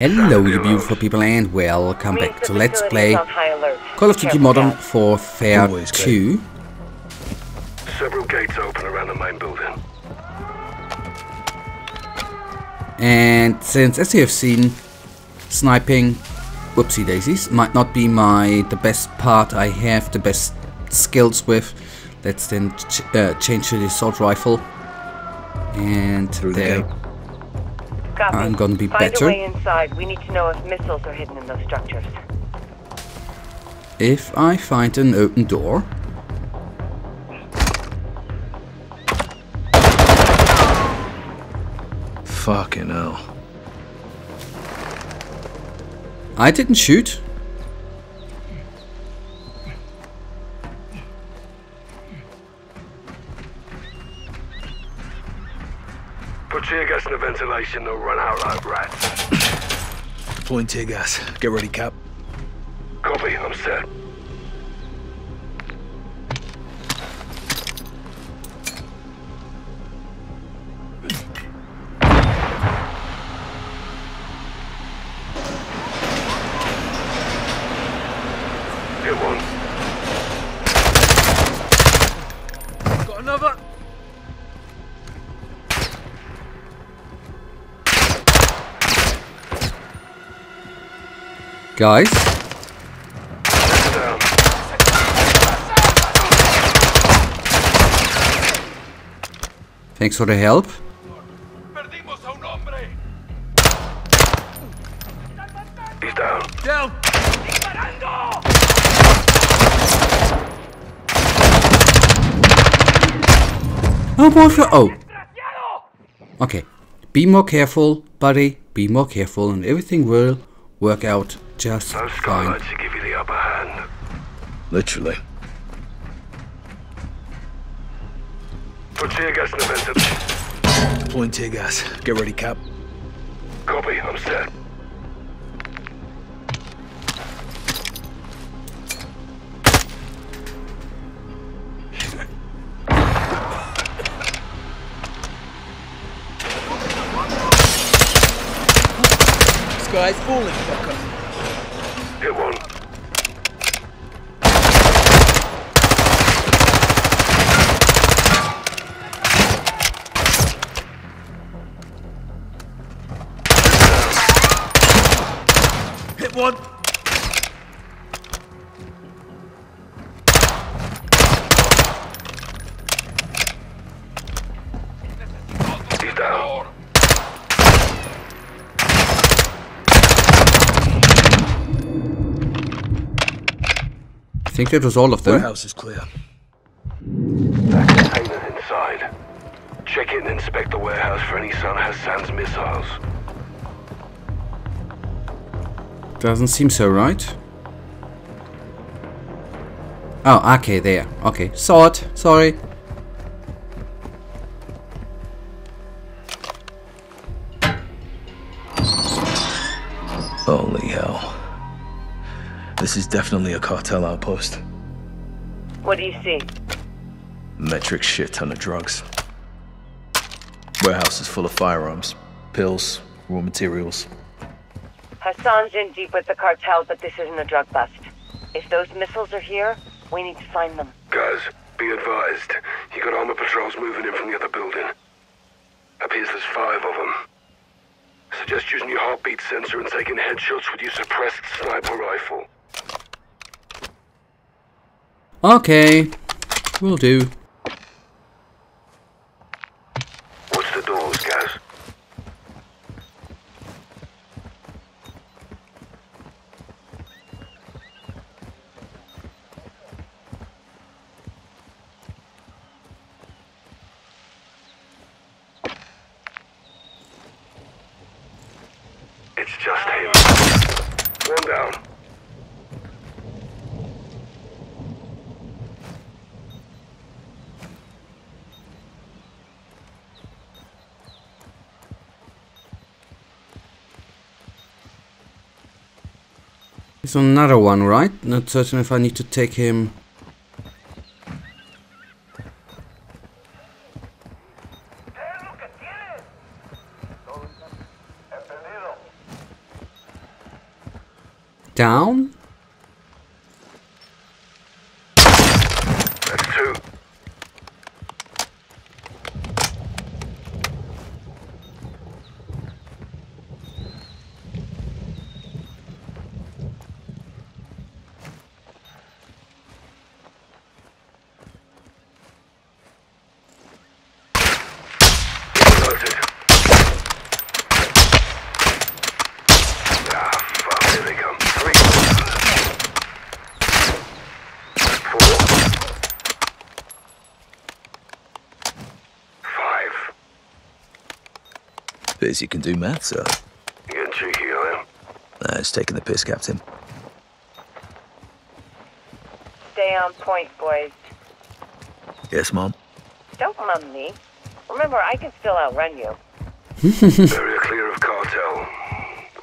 Hello you beautiful people and welcome back to Let's Play Call of Duty Modern Warfare Always 2 Several gates open around the main building. and since as you have seen sniping whoopsie daisies might not be my the best part I have the best skills with let's then ch uh, change to the assault rifle. And there gate. Copy. I'm gonna be Find better. a way inside. We need to know if missiles are hidden in those structures. if I find an open door Fucking hell. I didn't shoot tear gas in the ventilation, they'll run out like rats. Deploying tear gas. Get ready, Cap. Copy, I'm set. Guys thanks for the help He's down. Down. Oh, boy, oh. Okay. Be more careful, buddy. Be more careful, and everything will work out just Those fine. skylights should give you the upper hand. Literally. Put tear gas in the ventilation. Deploying tear gas. Get ready, Cap. Copy, I'm set. This guy's falling, one. He's down. I think that was all of them. Warehouse is clear. That container's inside. Check it and inspect the warehouse for any Son Hassan's missiles. Doesn't seem so right. Oh, okay, there. Okay, saw it. Sorry. Holy hell. This is definitely a cartel outpost. What do you see? Metric shit ton of drugs. Warehouse is full of firearms, pills, raw materials. Hassan's in deep with the cartel, but this isn't a drug bust. If those missiles are here, we need to find them. Guys, be advised. You got armor patrols moving in from the other building. Appears there's five of them. Suggest using your heartbeat sensor and taking headshots with your suppressed sniper rifle. Okay. we'll do. Watch the doors, guys. It's just him. One down. There's another one, right? Not certain if I need to take him down. That's two. Noted. Ah, fuck, here they come. Three. Four. Five. Piss, you can do math, sir. You getting cheeky, I am. Nah, it's taking the piss, Captain. Stay on point, boys. Yes, Mom? Don't mum me. Remember, I can still outrun you. Area clear of cartel.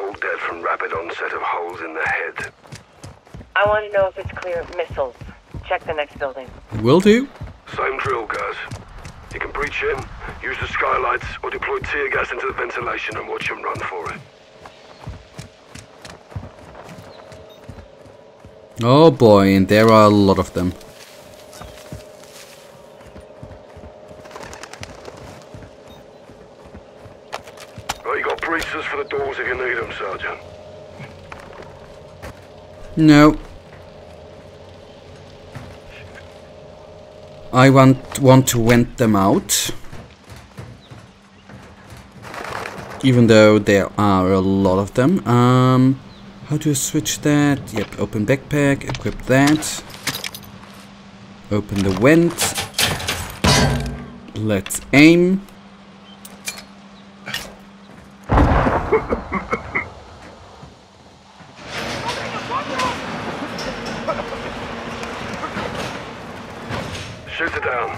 All dead from rapid onset of holes in the head. I want to know if it's clear of missiles. Check the next building. Will do. Same drill, guys. You him, use the skylights, or deploy tear gas into the ventilation and watch him run for it. Oh boy, and there are a lot of them. Well, you got breaches for the doors if you need them, Sergeant. No. I want want to vent them out. Even though there are a lot of them. Um, how do I switch that? Yep, open backpack, equip that. Open the vent. Let's aim. Shoot it down.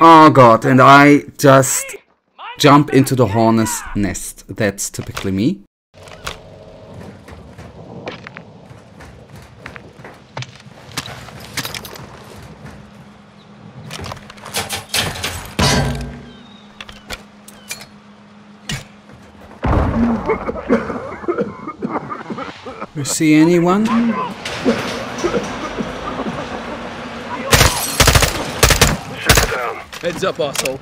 Oh god, and I just jump into the hornet's nest. That's typically me. You see anyone? It down. Heads up, asshole.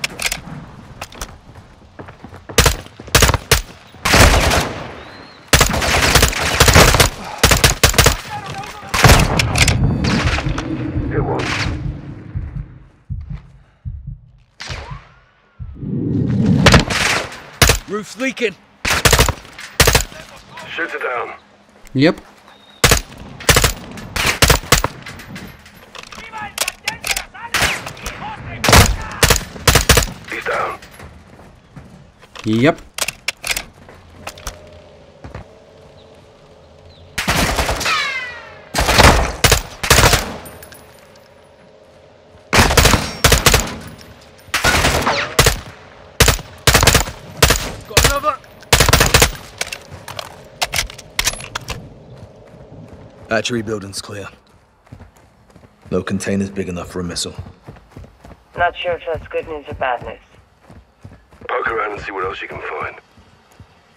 Roof's leaking. Shoot it down. Yep. He's down. Yep. Hatchery building's clear. No containers big enough for a missile. Not sure if that's good news or bad news. Poke around and see what else you can find.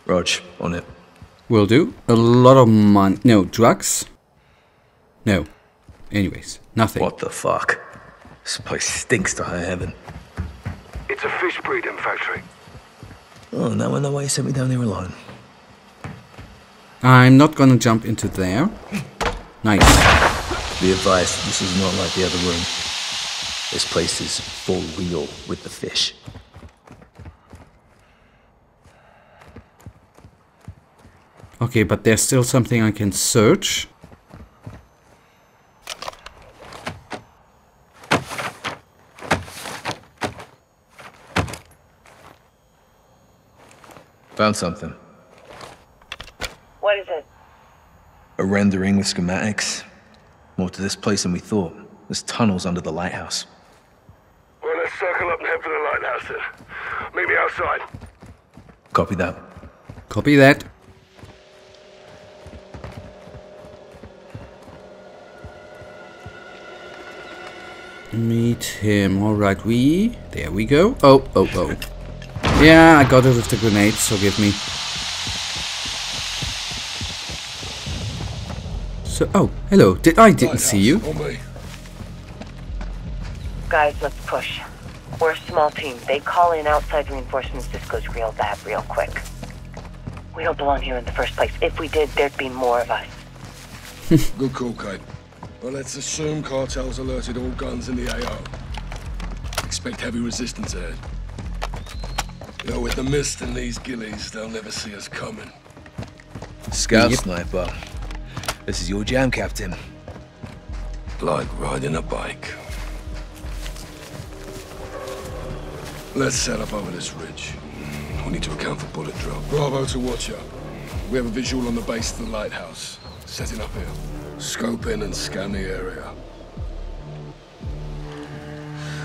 Rog, on it. Will do. A lot of money. No, drugs? No. Anyways, nothing. What the fuck? This place stinks to high heaven. It's a fish breeding factory. Oh, now I know why you sent me down here alone. I'm not gonna jump into there. Nice. Be advised, this is not like the other room. This place is full real with the fish. Okay, but there's still something I can search. Found something. What is it? A rendering with schematics. More to this place than we thought. There's tunnels under the lighthouse. Well, let's circle up and head for the lighthouse then. Meet me outside. Copy that. Copy that. Meet him. Alright, we... There we go. Oh, oh, oh. Yeah, I got it with the grenades, so give me. So, oh, hello. Did I didn't see you? Guys, let's push. We're a small team. They call in outside reinforcements. This goes real bad real quick. We don't belong here in the first place. If we did, there'd be more of us. Good call, Kate. Well, let's assume cartels alerted all guns in the AO. Expect heavy resistance ahead. You know, with the mist and these gillies, they'll never see us coming. Scout Yep. sniper. This is your jam, Captain. Like riding a bike. Let's set up over this ridge. We need to account for bullet drop. Bravo to watch Watcher. We have a visual on the base of the lighthouse. Setting up here. Scope in and scan the area.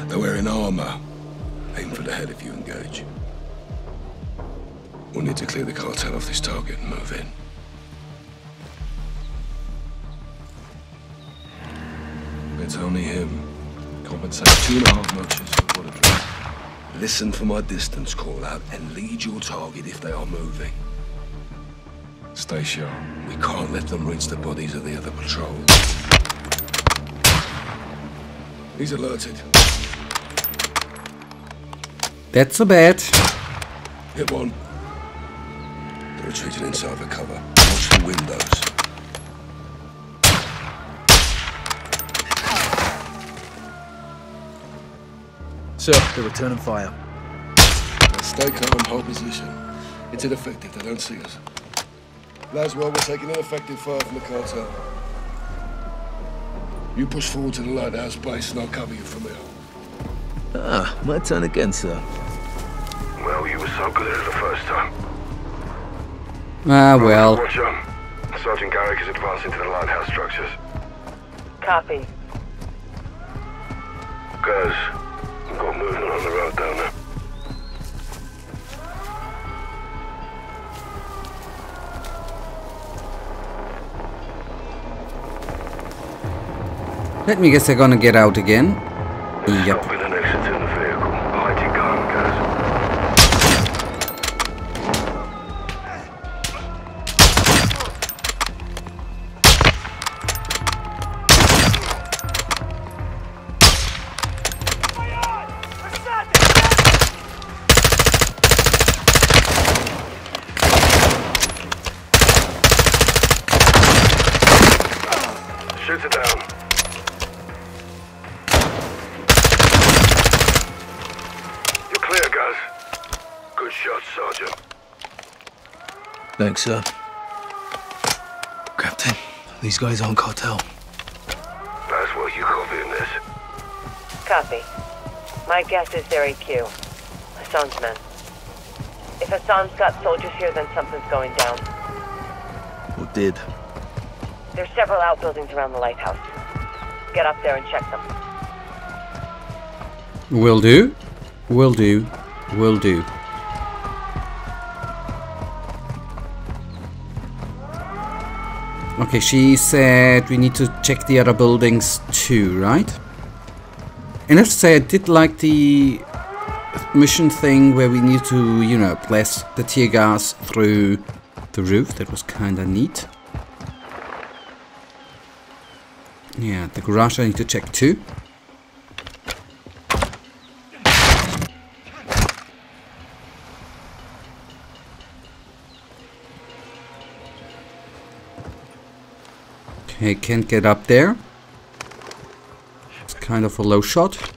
They're wearing armor. Aim for the head if you engage. We'll need to clear the cartel off this target and move in. It's only him. Compensate two and a half notches for drop. Listen for my distance call out and lead your target if they are moving. Stay sharp. We can't let them reach the bodies of the other patrols. He's alerted. That's a bad. Hit one. They're retreating inside the cover. Watch the windows. Sir, they're returning fire. Now stay calm, hold position. It's ineffective, they don't see us. Laswell, we're taking ineffective fire from the cartel. You push forward to the lighthouse base and I'll cover you from here. Ah, my turn again, sir. Well, you were so good at it the first time. Ah, well. Watch on. Sergeant Garrick is advancing to the lighthouse structures. Copy. Guys, we've got movement on the road down there. Let me guess they're gonna get out again. Yep. Shoot it down. You're clear, guys. Good shot, Sergeant. Thanks, sir. Captain, these guys aren't cartel. That's what you copying this. Copy. My guess is they're AQ. Hassan's men. If Hassan's got soldiers here, then something's going down. Or did. There's several outbuildings around the lighthouse. Get up there and check them. Will do. Will do. Will do. Okay, she said we need to check the other buildings too, right? And I have to say, I did like the mission thing where we need to, you know, blast the tear gas through the roof. That was kinda neat. Yeah, the garage I need to check too. Okay, can't get up there. It's kind of a low shot.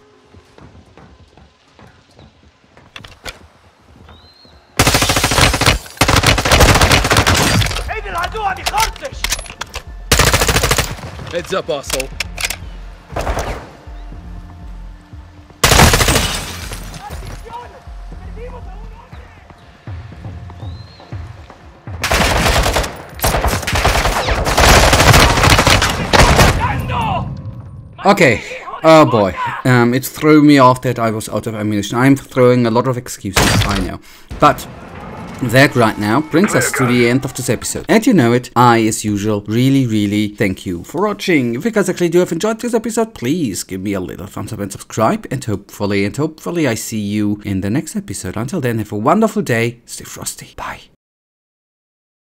Heads up, asshole. Okay. Oh boy. Um, it threw me off that I was out of ammunition. I'm throwing a lot of excuses, I know. But That right now brings us to the end of this episode. And you know it, I, as usual, really, really thank you for watching. If you guys actually do have enjoyed this episode, please give me a little thumbs up and subscribe. And hopefully, and hopefully I see you in the next episode. Until then, have a wonderful day. Stay frosty. Bye.